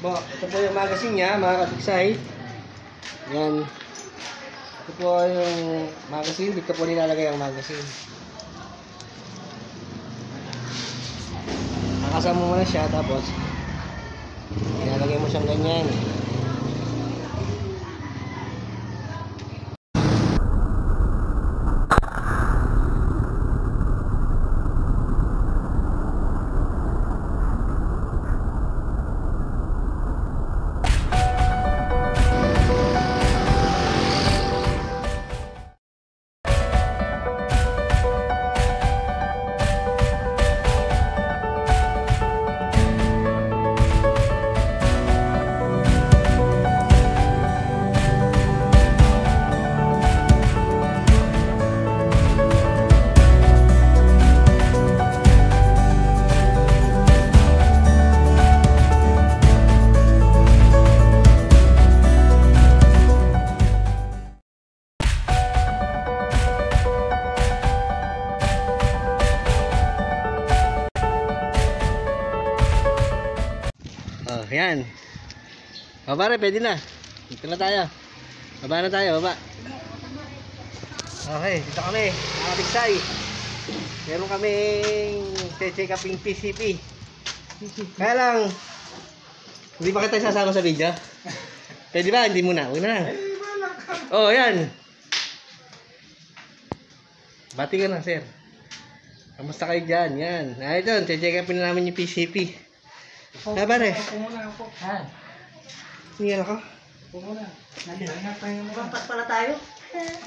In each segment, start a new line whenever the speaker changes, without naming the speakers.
po, ito po yung magazine niya, mga katiksay. Yan. Ito po yung magazine. Dito po nilalagay ang magazine. Nakasama mo na siya, tapos nilalagay mo siyang ganyan. Oh, yan. O pare, pwede na. Dito na tayo. Baba na tayo, baba. Okay, dito kami. Mga bigsay. Meron kaming check uping PCP. Kaya lang, hindi ba kita sasama sa video? Pwede ba? Hindi muna. Huwag na lang. Oh, yan. Bati ka na, sir. Kamusta kayo dyan? Yan. Ah, ito, check upin na namin yung PCP. Ah, pare.
Ako muna ako. Ha?
Tingnan ako.
Ako muna. Naghahanap tayo ng mga.
Pampas pala tayo.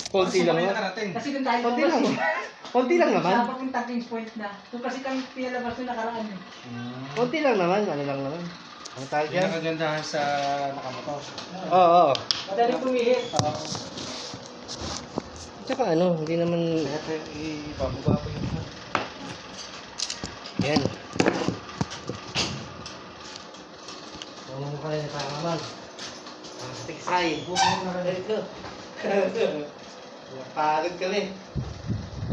Konti lang
nakarating.
Kasi doon tayo
Konti lang.
bumabas.
Konti lang naman.
Sa papuntang Kings Point na. Doon kasi kami pinalabas doon nakaraan. eh.
Konti lang naman. Ano lang naman. Ang tawag
Yan
yan?
ang kagandahan sa nakamotor.
Oo, oo.
Madali pumihit.
Tsaka ano, hindi naman...
Ito, ibababa ko yung
Yan. Ano mo kaya sa kamal? Ito. Napagod kami.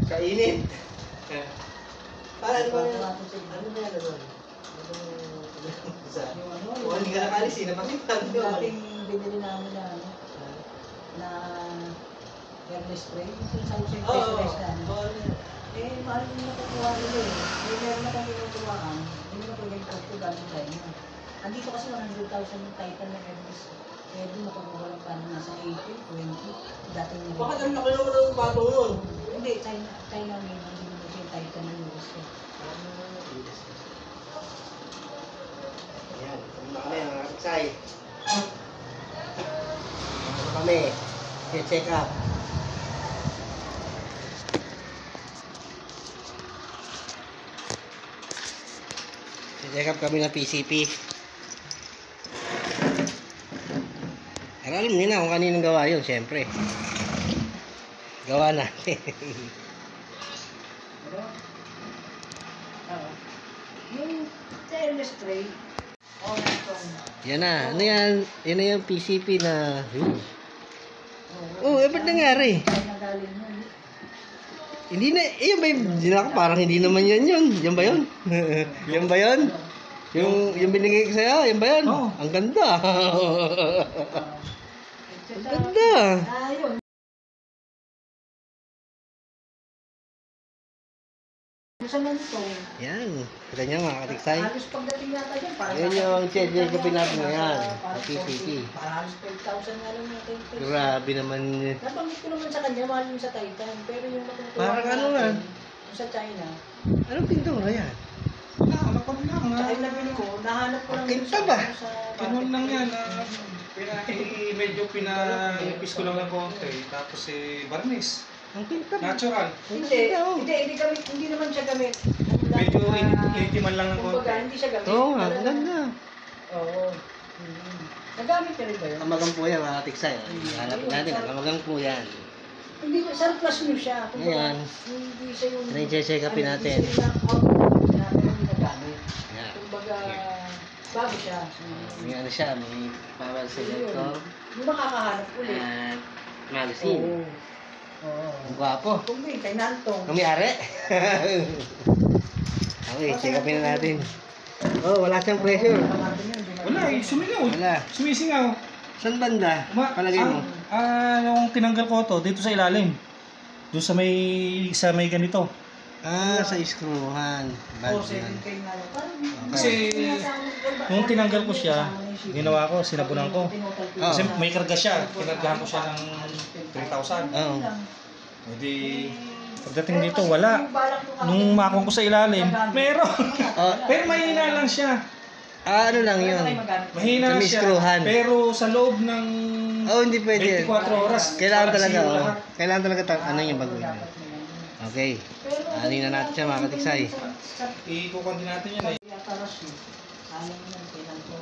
Kainit. Para ano ba yan? Ano ba yan? Ano?
Yung ano,
Oh, hindi ka nakalis eh. Napasipan.
yung dating binili namin na ano, na airless spray. Yung sa specialized na ano. Eh, mahal yung nakukuha nila eh. May meron na kami yung tumaan. Hindi na pwede yung gamit tayo na. Andito kasi 100,000 yung Titan na airless. Kaya doon nakukuha lang paano nasa 80, 20. Dating nila.
Bakit ang laki naman ng batong yun?
Hindi, China, China may hindi mo siya yung Titan na US.
Ayan, kami na kami mga kapiksay. Ano kami? check up. check up kami ng PCP. Pero alam niyo na kung kaninong gawa yun, syempre. Gawa natin.
Yung oh, itong,
yan na. Ano yan? Yan na yung PCP na... Oh, eh, ba't nangyari?
Yun?
Hindi na, eh, yan ba yung, parang hindi naman yan yun. Yan ba yun? yan ba yun? Yung, yung binigay ko sa'yo, yan ba yun?
Oo.
Ang ganda. Ang ganda.
Ah, na ito?
Yan. Kita niyo mga katiksay.
Halos pagdating yata dyan, parang...
Yan yung check check kapin natin ngayon.
Parang
PCP.
Parang halos 12,000 nga lang natin.
Grabe naman.
Nabanggit ko naman sa kanya, mahal yung sa Titan. Pero yung nakukuha
Parang ano nga.
Yung sa China.
Anong pintura yan?
Ko lang.
Yung nabili ko, nahanap ko lang
Ang
yung
kinta
sa-
ba?
sa
Pinon lang yan. Pina, i- medyo pinaipis ko lang ng konti. Tapos eh, varnish.
Ang pinta?
Natural.
Hindi,
oh.
hindi, hindi kami, hindi naman siya gamit.
Medyo in- initiman lang ng
Kumbaga,
konti.
hindi siya gamit.
Oo ang ganda.
Oo. Nagamit ka rin ba yun?
Kamagang po yan mga katiksay. Hanapin natin, kamagang po yan.
Hindi, surplus nyo siya. Kumbaga,
Ayan.
Hindi siya yung...
Tine-check upin
ano,
natin.
Hindi siya yung out na hindi nagamit.
Yan.
Kumbaga, bago siya.
May ano siya, may power selector
Yung makakahanap ulit.
at magazine.
Oo. Oo.
Ang gwapo.
Kung kay Nantong.
Kami are. okay, check upin na natin. Oh, wala siyang pressure.
Wala eh, sumigaw.
Wala.
Sumisingaw.
Saan banda?
Ma-
Palagay mo.
Ah, ah, yung tinanggal ko to, dito sa ilalim. Doon sa may, sa may ganito.
Ah, sa screwhan. Bad
Oh,
yan.
7K na lang. Parang
Kasi, nung tinanggal ko siya, ginawa ko, sinabunan ko.
Oo.
Kasi may karga siya. Kinargahan ko siya ng 3,000.
Oo.
Hindi, pagdating dito, wala. Nung makong ko sa ilalim, meron.
Oh,
Pero mahina lang siya.
ah, ano lang yun?
Mahina
Sa
siya. Pero sa loob ng
Oh, hindi pwede.
24 oras.
Kailangan talaga,
zero
oh.
lahat.
Kailangan talaga, ta- ano yung bago yun. Okay. Ano na natin siya mga katiksay.
Ikukuha din natin yan eh.
Yan, ko.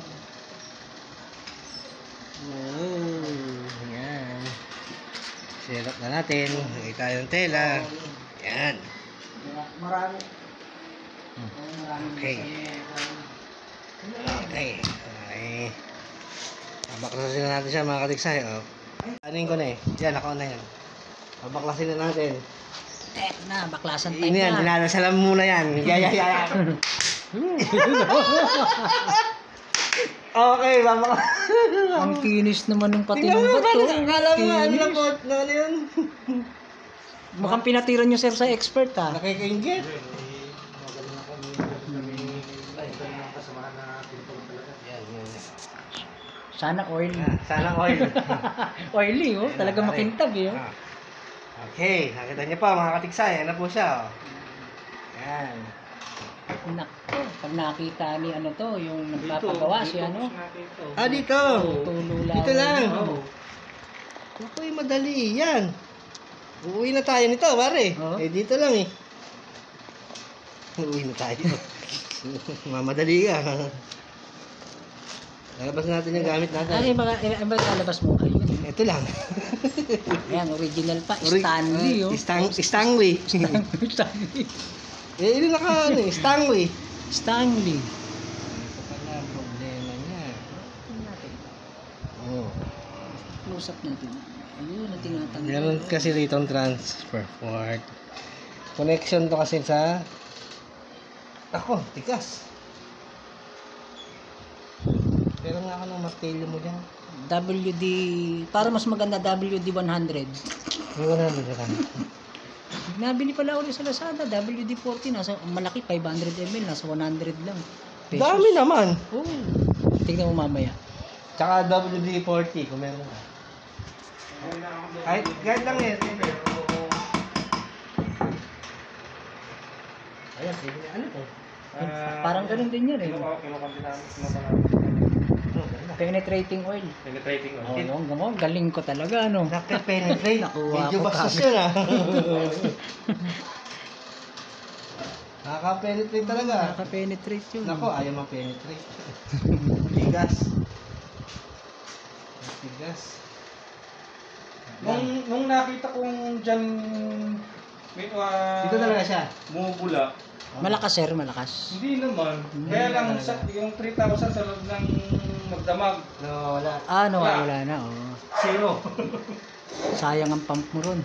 Oh, yan. Sirap na natin. Lagay tayo ng tela. Yan.
Marami.
Okay. Okay. Okay. Babaklasin na natin siya mga katiksay. Oh. Anin ko na eh. Yan, ako na yan. Babaklasin na natin.
Tek na, baklasan
Ini yan, dinadasalan mo muna yan. Yaya, yaya. okay, babaklasin.
Ang kinis naman ng pati ng bato.
Akala mo, lang po, na yun?
Mukhang pinatiran nyo sir sa expert ah.
Nakikaingit.
Sana oil.
Ah, Sana oil.
Oily oh, talaga makintab eh. oh.
Okay, nakita niyo pa mga katiksay, ano po siya. Oh. Yan.
Nako, pag nakita ni ano to, yung nagpapagawa si ano,
Ah, dito.
tulo lang.
Dito lang.
Oo.
Ako'y madali. Yan. Uuwi na tayo nito, pare.
Oo.
Eh, dito lang eh. Uuwi na tayo. Mamadali ka. Lalabas natin yung gamit natin.
mga, eh, mga lalabas mo. Ayun.
Ito lang.
Ayan, original pa. Stanley oh.
Stang Stanley.
Stanley.
eh, yun naka ano eh, Stanley.
Stanley.
Ito pala ang problema niya. Oh.
Close up natin. Ayun, ang tinatanggal.
Meron kasi dito ang transfer port. Connection to kasi sa Ako, tigas. Pero nga ako ng martilyo mo dyan.
WD, para mas maganda WD 100.
May 100 ka lang.
Nabili pala ulit sa Lazada, WD 40 nasa malaki 500 ml, nasa 100 lang. Pesos.
Dami naman.
Oh. Tingnan mo mamaya.
Tsaka WD-40 kung meron ka. Kahit, kahit lang eh. Ayan, na ano to?
Parang ganun din yan eh.
Kinukuha din namin.
Oh, ganda.
Penetrating oil.
Penetrating
Oh, no, no, galing ko talaga ano.
Naka-penetrate.
Nakuha
Medyo
ko
bastos yun ah. Nakaka-penetrate talaga.
Naka-penetrate yun.
Nako, ayaw ma-penetrate. Tigas. Tigas.
Nung, nung nakita kong dyan, may, uh,
Dito talaga siya.
Bumubula.
Malakas sir, malakas.
Hindi naman. Kaya lang sa, yung 3,000 sa loob ng magdamag,
No, wala.
Ah, no, wala na. Oh.
zero.
Sayang ang pump mo ron.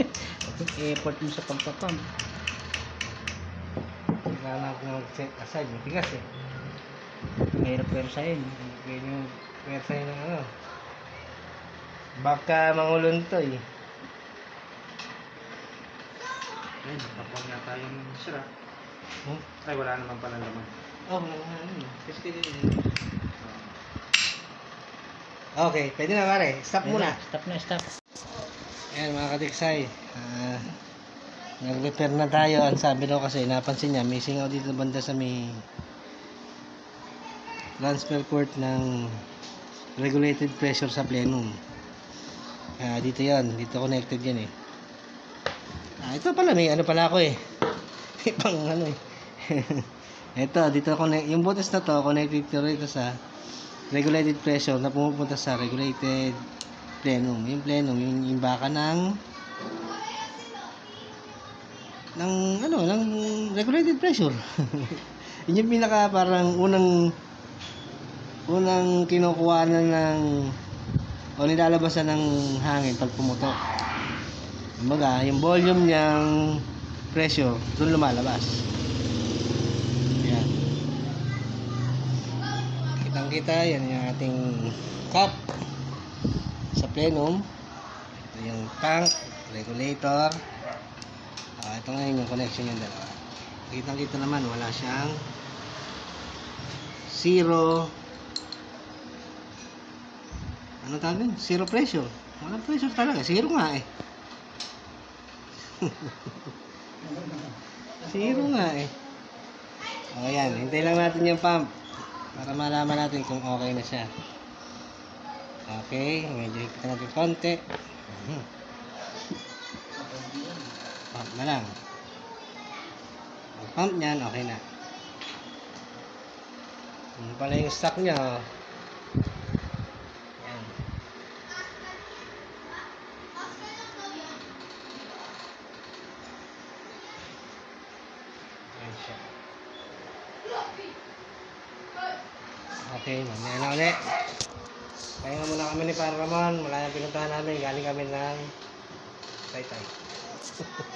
Effort mo sa pagpapump.
Kailangan ako mag-set aside. Matigas eh.
Mahirap pero sa yun.
Pwede yung pwersa yun ng ano. Baka mangulon to eh.
Ayun, napapang na tayong sira.
Hmm?
Ay, wala naman pala naman.
Oh, wala ano eh. Kasi kaya yun. Okay, pwede na pare. Stop muna.
Stop na, stop.
Ayan mga katiksay. Ah, nag-repair na tayo. Ang sabi daw kasi, napansin niya, may singaw dito banda sa may transfer port ng regulated pressure sa plenum. Ah, dito yan. Dito connected yan eh. Ah, ito pala, may ano pala ako eh. May pang ano eh. ito, dito connect, yung butas na to, connected to rito sa regulated pressure na pumupunta sa regulated plenum. Yung plenum, yung, yung baka ng ng ano, ng regulated pressure. yun yung pinaka parang unang unang kinukuha na ng o nilalabasan ng hangin pag pumutok. Kumbaga, yung volume niyang pressure, doon lumalabas. Yan. Makita, yan yung ating cup sa plenum. Ito yung tank, regulator. Ah, ito ngayon yung connection yung dalawa. Kitang kita naman, wala siyang zero ano tawag yun? Zero pressure. Walang pressure talaga. Zero nga eh. Zero nga eh. O yan, hintay lang natin yung pump para malaman natin kung okay na siya. Okay, medyo higpit natin konti. Mhm. Pump na lang. Ang pump niyan, okay na. Yung pala yung stock niya. oh. Yan. Yan siya. Okay, mamaya na ulit. Kaya muna kami ni Para Ramon. Wala yung pinuntahan namin. Galing kami ng Taytay.